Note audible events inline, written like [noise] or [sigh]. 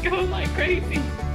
[laughs] going like crazy.